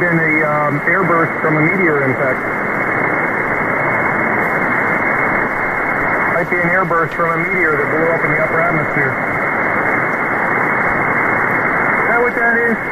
been an um, air from a meteor impact. Might be an airburst from a meteor that blew up in the upper atmosphere. Is that what that is?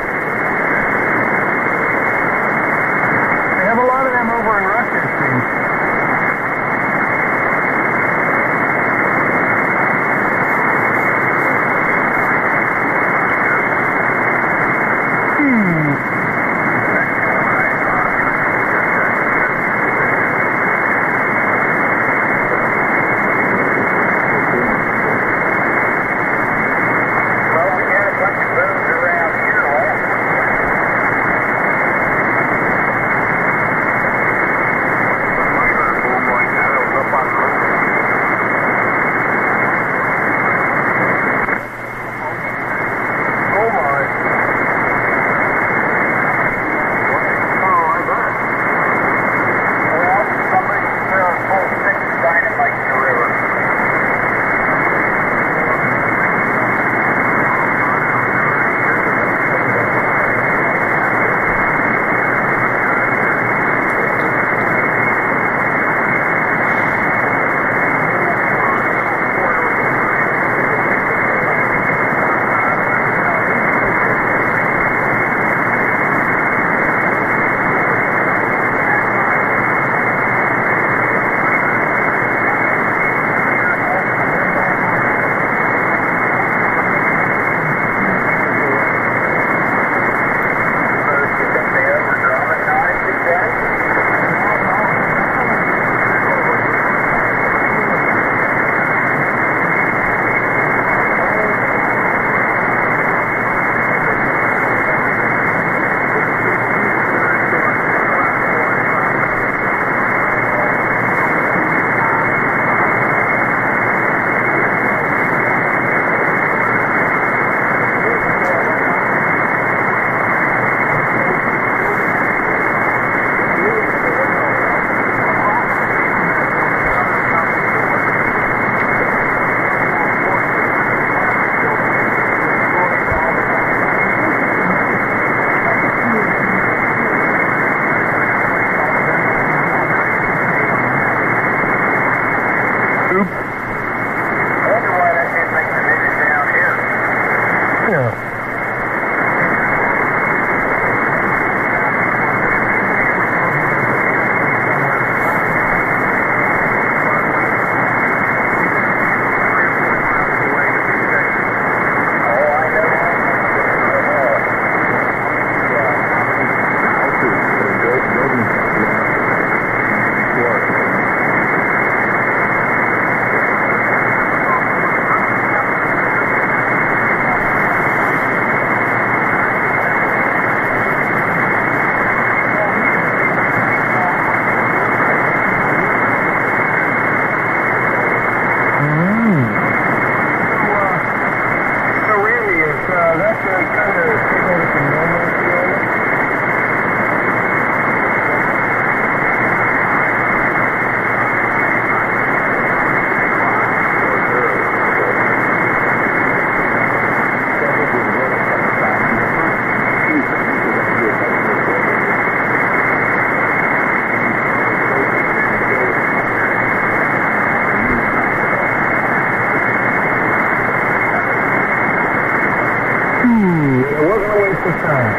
Ooh, it wasn't a waste of time.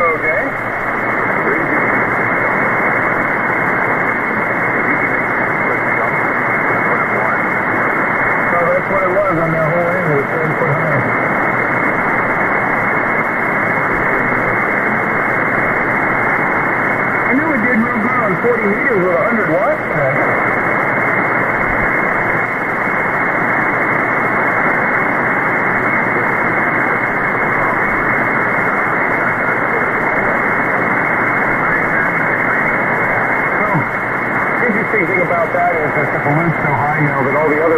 Okay. So that's what it was on that whole angle, 10 foot high. I knew we did move down 40 meters with 100 watts. so high now that all the other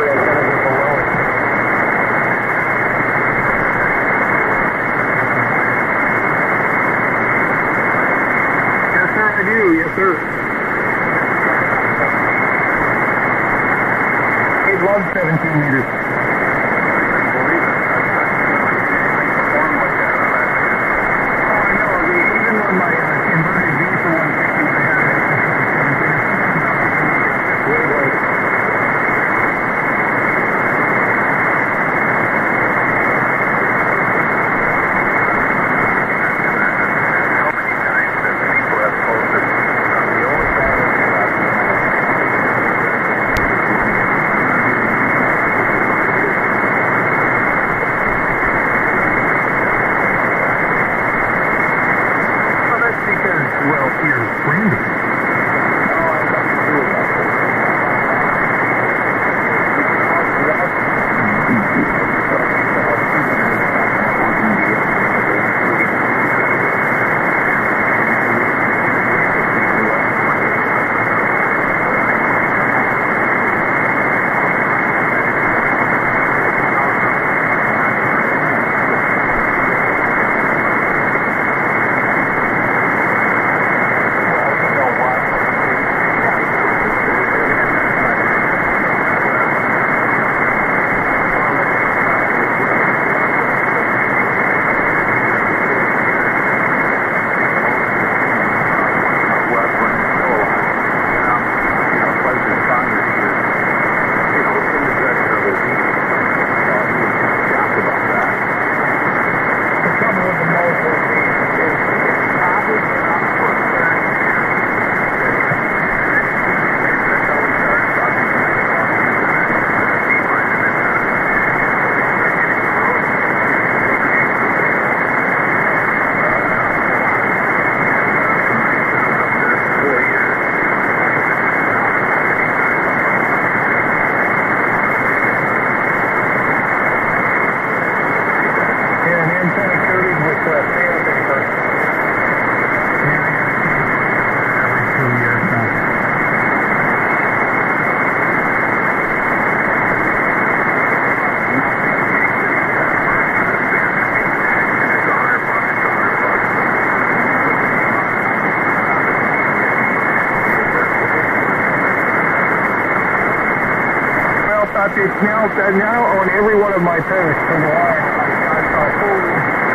now on every one of my posts from why I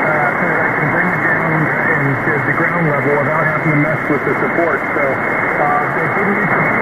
uh, so that i can bring it down and the ground level without having to mess with the support. So uh, they didn't